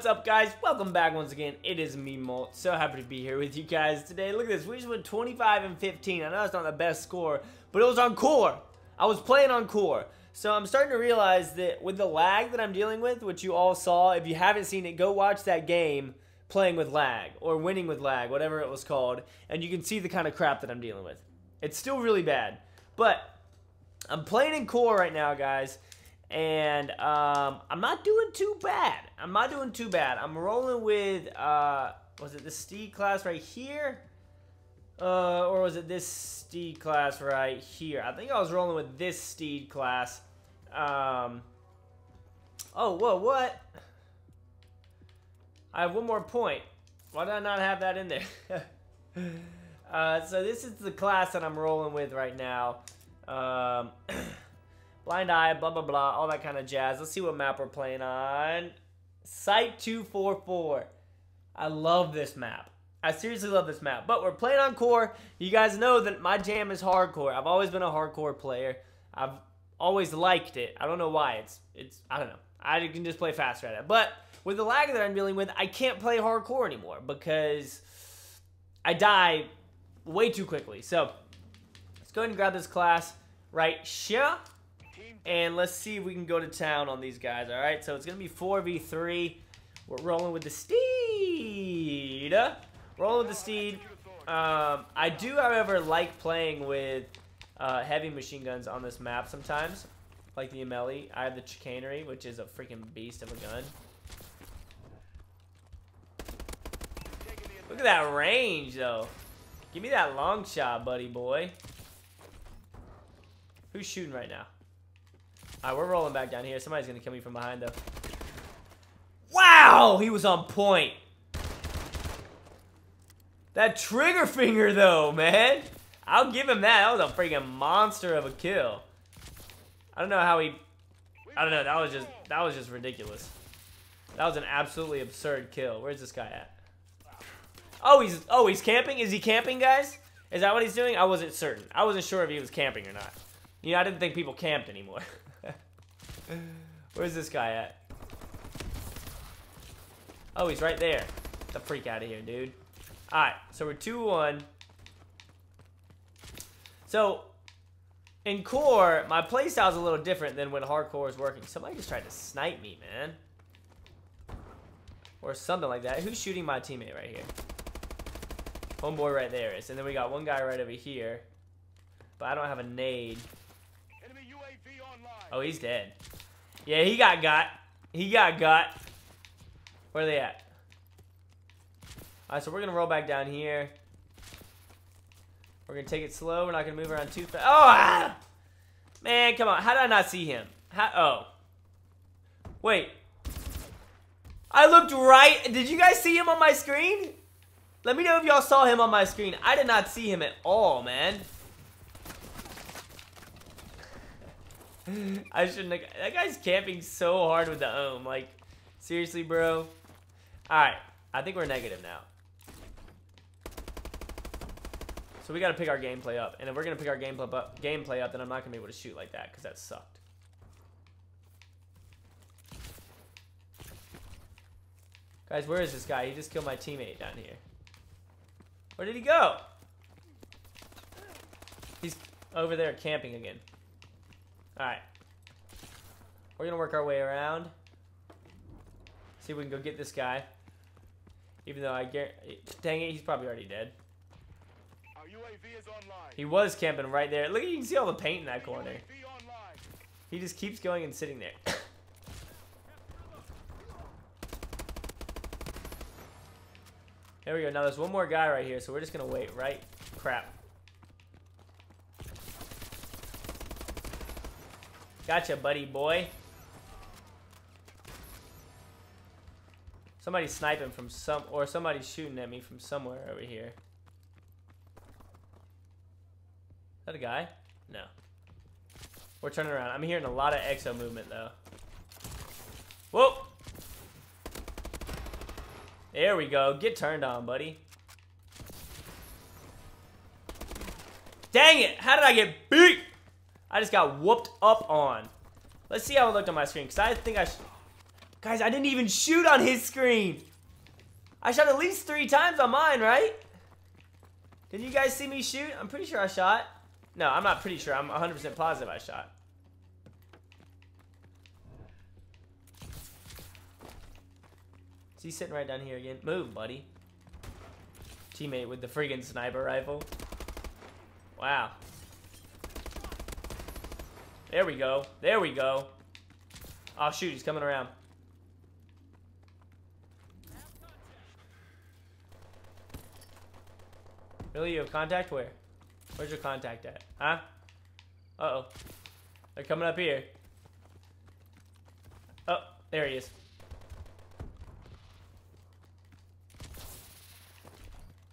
what's up guys? Welcome back once again. It is me, Molt. So happy to be here with you guys today. Look at this. We just went 25 and 15. I know it's not the best score, but it was on core. I was playing on core. So I'm starting to realize that with the lag that I'm dealing with, which you all saw, if you haven't seen it, go watch that game playing with lag or winning with lag, whatever it was called, and you can see the kind of crap that I'm dealing with. It's still really bad. But I'm playing in core right now, guys. And um, I'm not doing too bad. I'm not doing too bad. I'm rolling with, uh, was it the Steed class right here? Uh, or was it this Steed class right here? I think I was rolling with this Steed class. Um, oh, whoa, what? I have one more point. Why did I not have that in there? uh, so this is the class that I'm rolling with right now. Um, Blind Eye, blah, blah, blah, all that kind of jazz. Let's see what map we're playing on. Site 244. I love this map. I seriously love this map. But we're playing on core. You guys know that my jam is hardcore. I've always been a hardcore player. I've always liked it. I don't know why. It's, it's I don't know. I can just play faster at it. But with the lag that I'm dealing with, I can't play hardcore anymore because I die way too quickly. So let's go ahead and grab this class right here. And let's see if we can go to town on these guys, all right? So it's going to be 4v3. We're rolling with the Steed. Rolling with the Steed. Um, I do, however, like playing with uh, heavy machine guns on this map sometimes. Like the Ameli. I have the Chicanery, which is a freaking beast of a gun. Look at that range, though. Give me that long shot, buddy boy. Who's shooting right now? Alright, we're rolling back down here. Somebody's gonna kill me from behind, though. Wow! He was on point. That trigger finger, though, man. I'll give him that. That was a freaking monster of a kill. I don't know how he... I don't know. That was just... That was just ridiculous. That was an absolutely absurd kill. Where's this guy at? Oh, he's... Oh, he's camping? Is he camping, guys? Is that what he's doing? I wasn't certain. I wasn't sure if he was camping or not. You know, I didn't think people camped anymore. Where's this guy at? Oh, he's right there. Get the freak out of here, dude. Alright, so we're 2-1. So, in core, my playstyle's a little different than when hardcore is working. Somebody just tried to snipe me, man. Or something like that. Who's shooting my teammate right here? Homeboy right there is. And then we got one guy right over here. But I don't have a nade. Oh, he's dead. Yeah, he got got. He got got. Where are they at? Alright, so we're going to roll back down here. We're going to take it slow. We're not going to move around too fast. Oh! Ah! Man, come on. How did I not see him? How oh. Wait. I looked right. Did you guys see him on my screen? Let me know if y'all saw him on my screen. I did not see him at all, man. I shouldn't have, that guy's camping so hard with the ohm. Like, seriously, bro? Alright, I think we're negative now. So we gotta pick our gameplay up. And if we're gonna pick our gameplay up, gameplay up then I'm not gonna be able to shoot like that, because that sucked. Guys, where is this guy? He just killed my teammate down here. Where did he go? He's over there camping again. Alright. We're gonna work our way around. See if we can go get this guy. Even though I get dang it, he's probably already dead. He was camping right there. Look, you can see all the paint in that corner. He just keeps going and sitting there. there we go. Now there's one more guy right here, so we're just gonna wait, right? Crap. Gotcha, buddy boy. Somebody's sniping from some, or somebody's shooting at me from somewhere over here. Is that a guy? No. We're turning around. I'm hearing a lot of exo movement, though. Whoa! There we go. Get turned on, buddy. Dang it! How did I get beat? I just got whooped up on. Let's see how it looked on my screen, because I think I Guys, I didn't even shoot on his screen. I shot at least three times on mine, right? Did you guys see me shoot? I'm pretty sure I shot. No, I'm not pretty sure. I'm 100% positive I shot. Is he sitting right down here again? Move, buddy. Teammate with the friggin' sniper rifle. Wow. There we go. There we go. Oh, shoot. He's coming around. Really? You have contact? Where? Where's your contact at? Huh? Uh-oh. They're coming up here. Oh, there he is.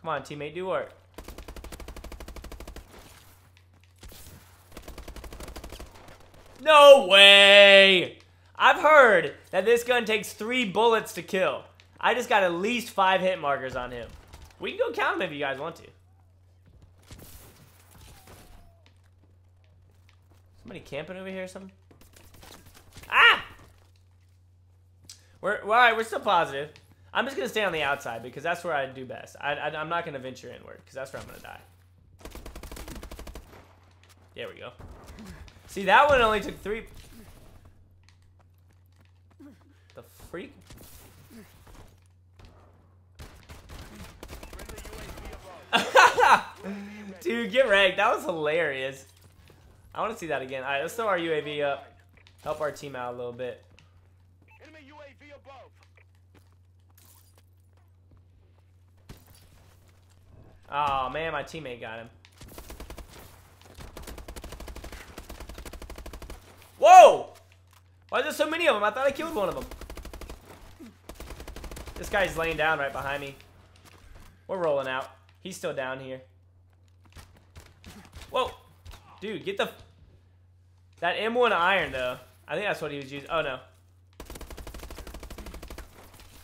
Come on, teammate, do work. No way! I've heard that this gun takes three bullets to kill. I just got at least five hit markers on him. We can go count them if you guys want to. Somebody camping over here or something? Ah! We're, all right, we're still positive. I'm just going to stay on the outside because that's where I do best. I, I, I'm not going to venture inward because that's where I'm going to die. There we go. See, that one only took three. The freak? Dude, get wrecked. That was hilarious. I want to see that again. All right, let's throw our UAV up. Help our team out a little bit. Enemy UAV above. Oh, man, my teammate got him. Whoa! Why is there so many of them? I thought I killed one of them. This guy's laying down right behind me. We're rolling out. He's still down here. Whoa! Dude, get the... That M1 iron, though. I think that's what he was using. Oh, no.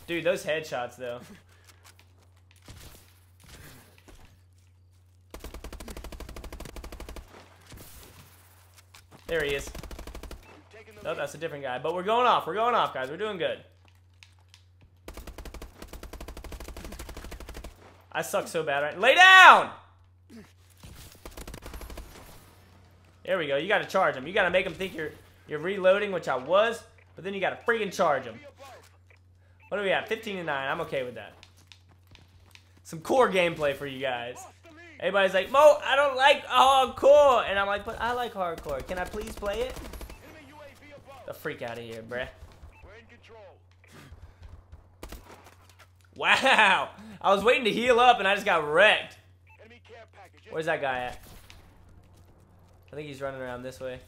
Dude, those headshots, though. There he is. No, that's a different guy. But we're going off. We're going off, guys. We're doing good. I suck so bad right Lay down! There we go. You gotta charge him. You gotta make him think you're you're reloading, which I was, but then you gotta freaking charge him. What do we have? 15 to 9. I'm okay with that. Some core gameplay for you guys. Everybody's like, Mo, I don't like hardcore. And I'm like, but I like hardcore. Can I please play it? The freak out of here, bruh. Wow! I was waiting to heal up and I just got wrecked. Where's that guy at? I think he's running around this way.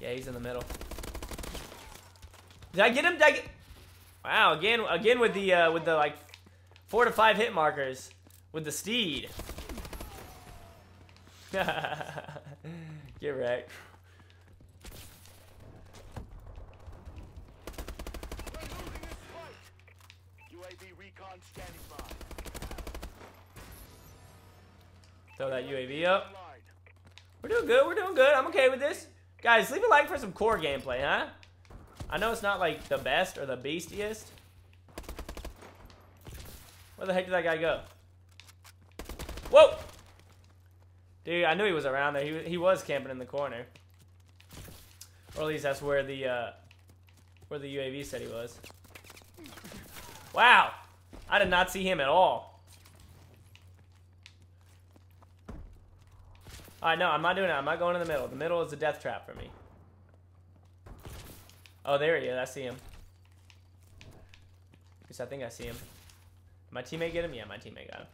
Yeah, he's in the middle. Did I get him? Did I get... Wow, again, again with the uh, with the like four to five hit markers with the steed. get wrecked. Throw that UAV up. We're doing good. We're doing good. I'm okay with this. Guys, leave a like for some core gameplay, huh? I know it's not like the best or the beastiest. Where the heck did that guy go? Whoa! Dude, I knew he was around there. He, he was camping in the corner. Or at least that's where the, uh, where the UAV said he was. Wow! I did not see him at all. Alright, no, I'm not doing it. I'm not going in the middle. The middle is a death trap for me. Oh, there he is. I see him. At least I think I see him. My teammate get him? Yeah, my teammate got him.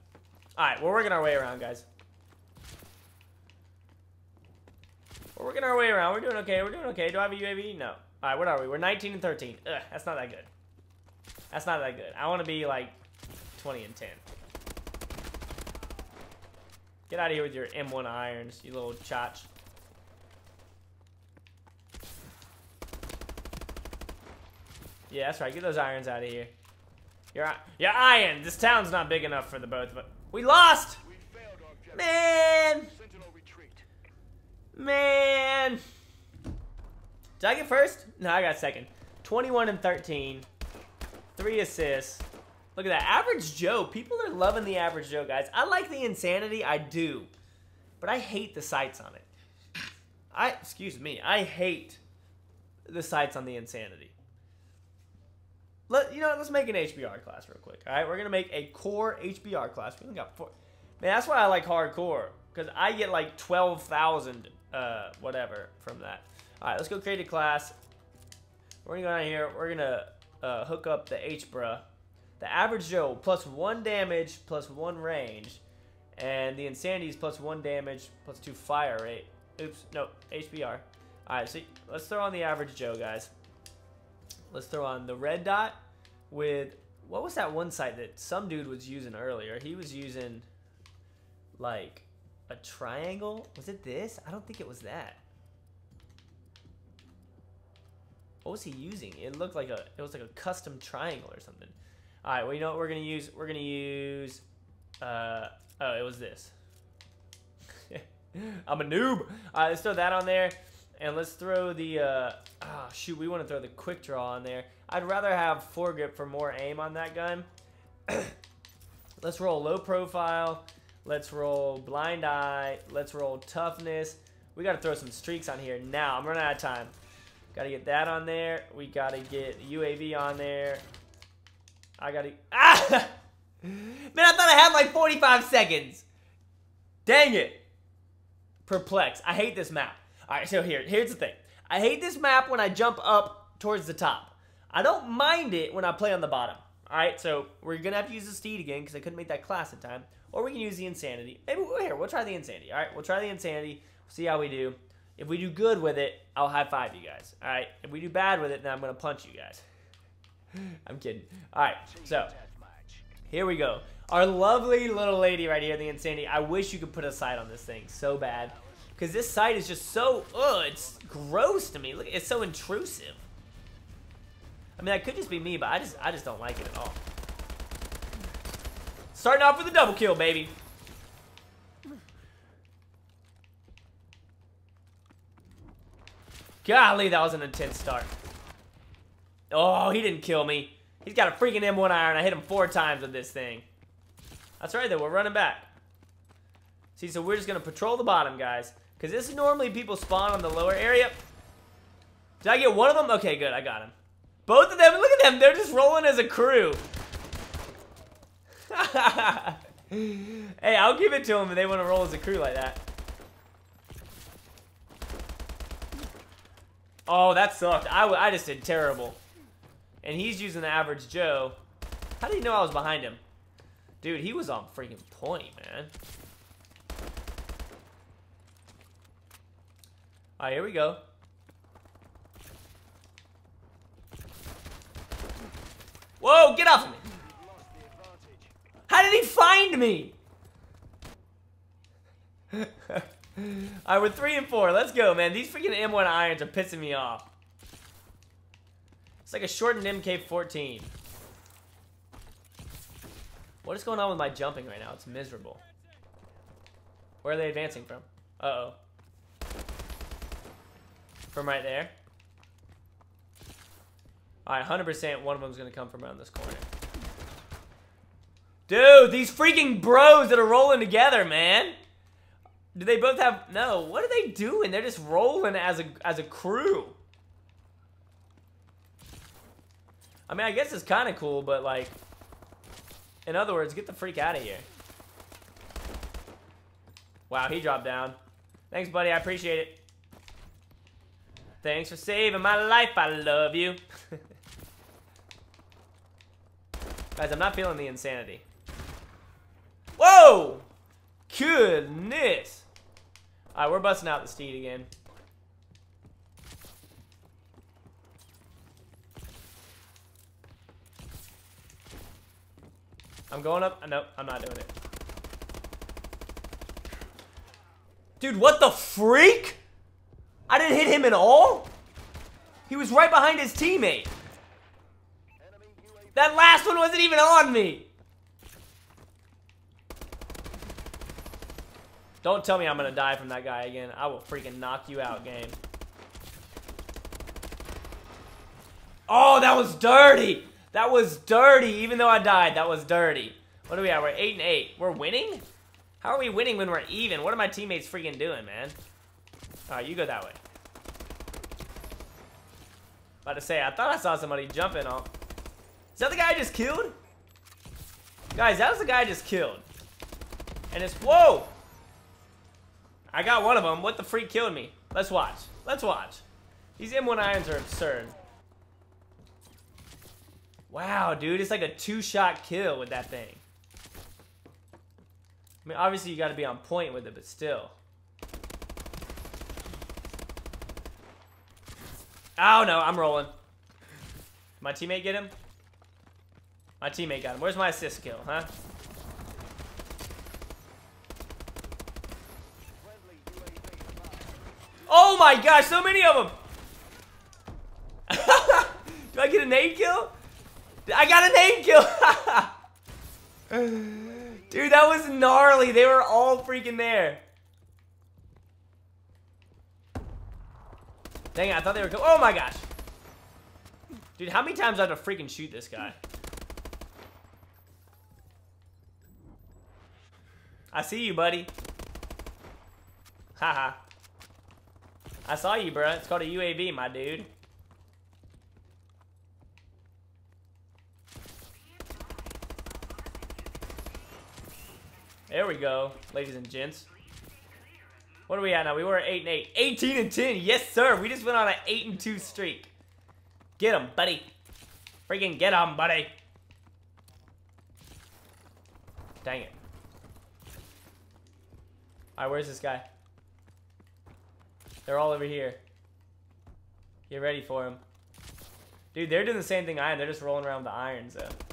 Alright, we're working our way around, guys. We're working our way around. We're doing okay. We're doing okay. Do I have a UAV? No. Alright, what are we? We're 19 and 13. Ugh, that's not that good. That's not that good. I want to be like 20 and 10. Get out of here with your M1 irons, you little chotch. Yeah, that's right. Get those irons out of here. You're, you're iron. This town's not big enough for the both of us. We lost! Man! Man! Did I get first? No, I got second. 21 and 13. Three assists. Look at that. Average Joe. People are loving the Average Joe, guys. I like the insanity. I do. But I hate the sights on it. I, excuse me, I hate the sights on the insanity. Let, you know let's make an HBR class real quick. All right, we're going to make a core HBR class. We only got four. Man, that's why I like hardcore. Because I get like 12,000 uh, whatever from that. All right, let's go create a class. We're going to go down here. We're going to uh, hook up the HBRA. The average Joe plus one damage plus one range. And the Insanity is plus one damage plus two fire rate. Oops, no, HBR. Alright, so let's throw on the average Joe, guys. Let's throw on the red dot with, what was that one site that some dude was using earlier? He was using, like, a triangle. Was it this? I don't think it was that. What was he using? It looked like a, it was like a custom triangle or something. All right, well, you know what we're gonna use? We're gonna use, uh, oh, it was this. I'm a noob. All right, let's throw that on there. And let's throw the, uh, oh, shoot, we want to throw the quick draw on there. I'd rather have foregrip for more aim on that gun. let's roll low profile. Let's roll blind eye. Let's roll toughness. We got to throw some streaks on here now. I'm running out of time. Got to get that on there. We got to get UAV on there. I got to... Ah! Man, I thought I had like 45 seconds. Dang it. Perplex. I hate this map. All right, so here, here's the thing. I hate this map when I jump up towards the top. I don't mind it when I play on the bottom. All right, so we're going to have to use the Steed again because I couldn't make that class in time. Or we can use the Insanity. Maybe, here, we'll try the Insanity. All right, we'll try the Insanity. See how we do. If we do good with it, I'll high five you guys. All right, if we do bad with it, then I'm going to punch you guys. I'm kidding. All right, so here we go. Our lovely little lady right here, the Insanity. I wish you could put a sight on this thing so bad. Because this site is just so, ugh, it's gross to me. Look, it's so intrusive. I mean, that could just be me, but I just, I just don't like it at all. Starting off with a double kill, baby. Golly, that was an intense start. Oh, he didn't kill me. He's got a freaking M1 iron. I hit him four times with this thing. That's right, though. We're running back. See, so we're just going to patrol the bottom, guys. Because this is normally people spawn on the lower area. Did I get one of them? Okay, good. I got him. Both of them. Look at them. They're just rolling as a crew. hey, I'll give it to them if they want to roll as a crew like that. Oh, that sucked. I, I just did terrible. And he's using the average Joe. How did he know I was behind him? Dude, he was on freaking point, man. All right, here we go. Whoa, get off of me. How did he find me? All right, we're three and four. Let's go, man. These freaking M1 irons are pissing me off. Like a shortened MK14. What is going on with my jumping right now? It's miserable. Where are they advancing from? Uh-oh. From right there. Alright, 100% one of them's going to come from around this corner. Dude, these freaking bros that are rolling together, man. Do they both have... No, what are they doing? They're just rolling as a, as a crew. I mean, I guess it's kind of cool, but like... In other words, get the freak out of here. Wow, he dropped down. Thanks, buddy. I appreciate it. Thanks for saving my life. I love you. Guys, I'm not feeling the insanity. Whoa! Goodness! Alright, we're busting out the steed again. I'm going up. Uh, nope, I'm not doing it. Dude, what the freak? I didn't hit him at all? He was right behind his teammate. That last one wasn't even on me. Don't tell me I'm going to die from that guy again. I will freaking knock you out, game. Oh, that was dirty. That was dirty. Even though I died, that was dirty. What are we at? We're 8 and 8. We're winning? How are we winning when we're even? What are my teammates freaking doing, man? Alright, you go that way. About to say, I thought I saw somebody jumping on. Is that the guy I just killed? Guys, that was the guy I just killed. And it's, whoa! I got one of them. What the freak killed me? Let's watch. Let's watch. These M1 irons are absurd. Wow, dude, it's like a two-shot kill with that thing. I mean, obviously you got to be on point with it, but still. Oh, no, I'm rolling. My teammate get him? My teammate got him. Where's my assist kill, huh? Oh my gosh, so many of them! Do I get a nade kill? I got a nade kill! Dude, that was gnarly. They were all freaking there. Dang it, I thought they were Oh my gosh. Dude, how many times do I have to freaking shoot this guy? I see you, buddy. Haha. I saw you, bro. It's called a UAV, my dude. There we go, ladies and gents. What are we at now? We were at 8 and 8. 18 and 10. Yes, sir. We just went on an 8 and 2 streak. Get him, buddy. Freaking get him, buddy. Dang it. Alright, where's this guy? They're all over here. Get ready for him. Dude, they're doing the same thing I am. They're just rolling around the irons, though.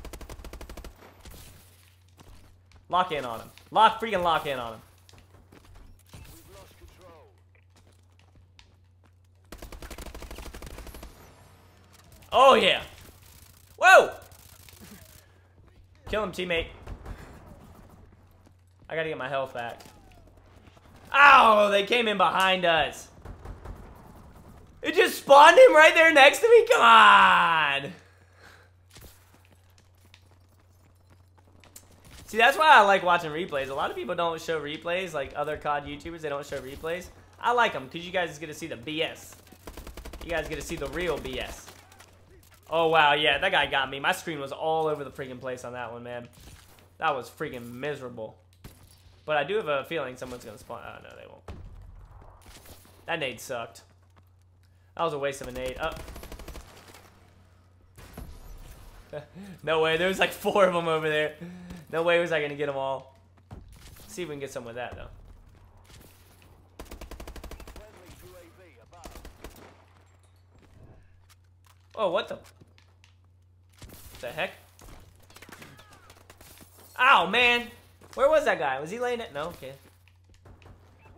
Lock in on him. Lock, freaking lock in on him. Oh, yeah. Whoa! Kill him, teammate. I gotta get my health back. Ow! They came in behind us. It just spawned him right there next to me? Come on! See, that's why I like watching replays. A lot of people don't show replays, like other COD YouTubers, they don't show replays. I like them, because you guys get to see the BS. You guys get to see the real BS. Oh, wow, yeah, that guy got me. My screen was all over the freaking place on that one, man. That was freaking miserable. But I do have a feeling someone's going to spawn. Oh, no, they won't. That nade sucked. That was a waste of a nade. Oh. no way, there was like four of them over there. No way was I to get them all. Let's see if we can get some with that, though. Oh, what the? The heck? Ow, man! Where was that guy? Was he laying it? No, okay.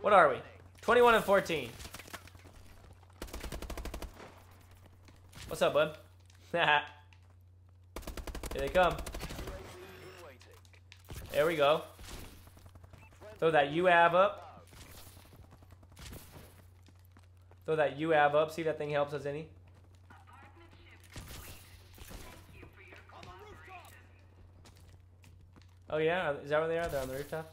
What are we? 21 and 14. What's up, bud? Here they come. There we go. Throw that UAV up. Throw that UAV up. See if that thing helps us any. Oh yeah? Is that where they are? They're on the rooftop?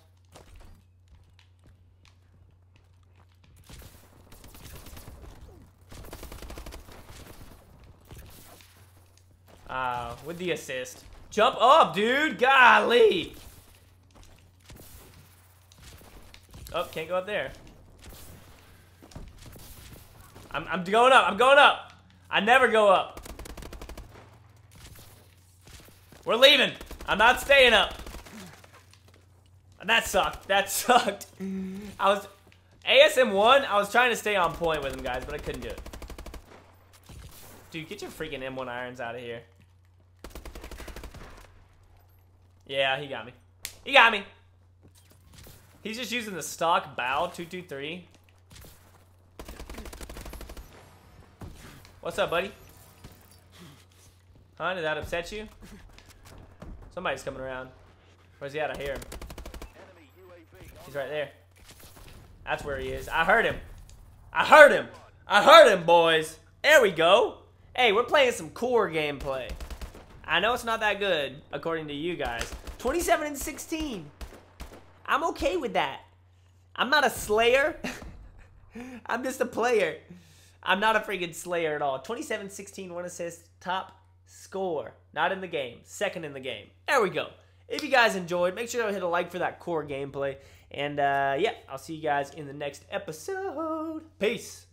Ah, uh, with the assist. Jump up, dude! Golly! Oh, can't go up there. I'm, I'm going up. I'm going up. I never go up. We're leaving. I'm not staying up. That sucked. That sucked. I was... ASM1, I was trying to stay on point with him, guys, but I couldn't do it. Dude, get your freaking M1 irons out of here. Yeah, he got me. He got me. He's just using the stock bow 223. What's up, buddy? Huh? Did that upset you? Somebody's coming around. Where's he at? I hear him. He's right there. That's where he is. I heard him. I heard him. I heard him, boys. There we go. Hey, we're playing some core gameplay. I know it's not that good, according to you guys. 27 and 16. I'm okay with that. I'm not a slayer. I'm just a player. I'm not a freaking slayer at all. 27 16, one assist, top score. Not in the game, second in the game. There we go. If you guys enjoyed, make sure to hit a like for that core gameplay. And uh, yeah, I'll see you guys in the next episode. Peace.